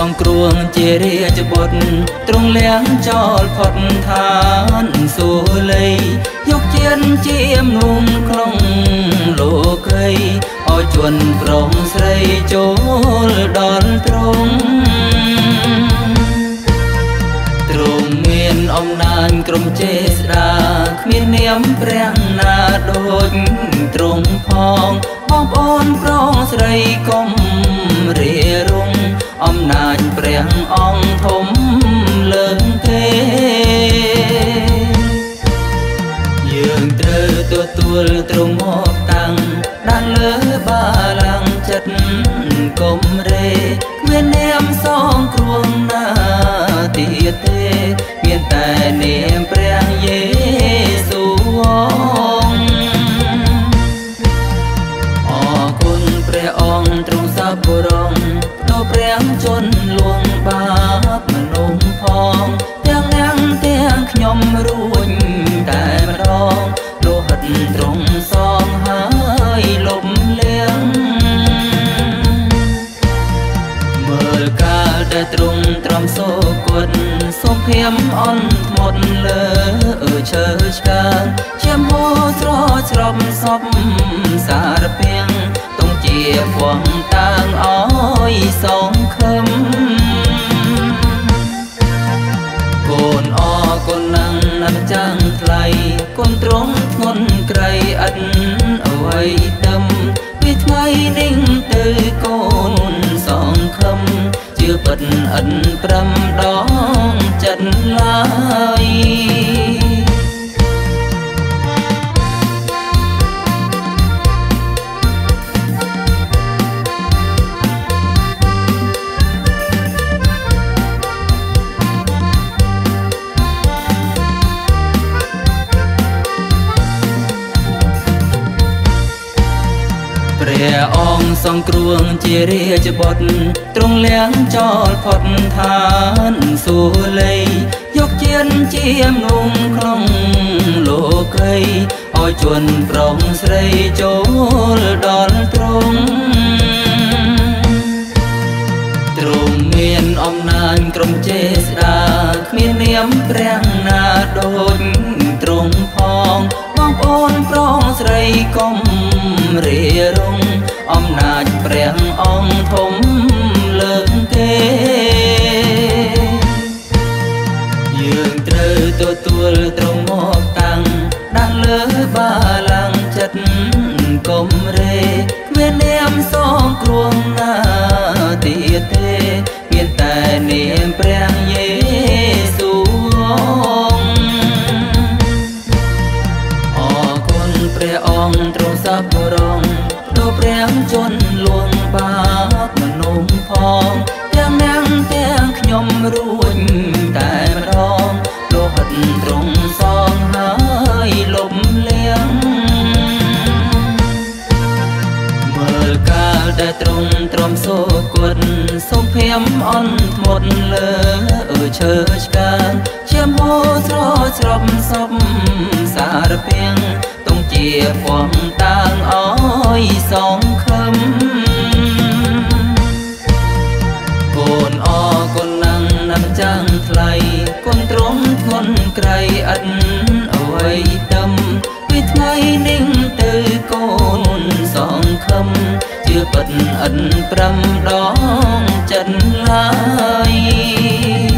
សងគ្រួងជារាជបុត្រទ្រង់លៀងចោលផុតឋានសួលីយកជៀនជាមនុំក្នុងលោកីឲ្យជន់ប្រងស្រីចូលដល់ទ្រង់ទ្រង់មានអំណាចក្រុមចេស្តាគ្មាននាមព្រះណាដូចទ្រង់ផងបងប្អូនប្រងស្រីកុំរារង អំណាចព្រះអង្គធំ ព្រះជន់លួងបាបមនុស្សផងទាំងនាងទាំងខ្ញុំរួញតែម្ដងលោហិតទ្រង់សងហើយលំលៀងមើលកាលដែលទ្រង់ត្រំសូគុណសូមភៀមអន់ធ្មត់លើអើឈើឆ្កាងជាមោស្រច្រំសពសារពាំ ជឿពិតអិនប្រាំដង ព្រះអង្គសង្គ្រោះជារាជបុត្រទ្រង់លៀងចោលផុតឋានសួលីយកជៀនជាមនុំក្នុងលោកីឲ្យជន់ប្រងស្រីចូលដល់ទ្រង់ទ្រង់មានអំណាចក្រុមចេស្តាគ្មាននាមព្រះណាដូចទ្រង់ផងបងប្អូនប្រងស្រីកុំ កុំរេគ្មាននាមសងគ្រួងណាទៀតទេមានតែនាមព្រះយេស៊ូអរគុណព្រះអង្គទ្រង់សពរ ធ្មត់លើអើឈើឆ្កាងជាមោស្រច្រំសពសារពាំងតុងជាពងតាងអោយសងខឹមកូនអកូនណាំងណាំចាំងថ្លៃកូនត្រង់ធ្ងន់ក្រៃអិត អិន5ដងចិនហើយ